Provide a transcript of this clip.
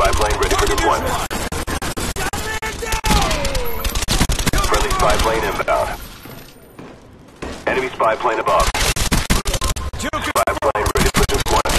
spy plane ready for deployment. Friendly spy plane inbound. Enemy spy plane above. Spy plane ready for deployment.